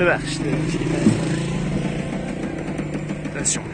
ببخشید. دست شما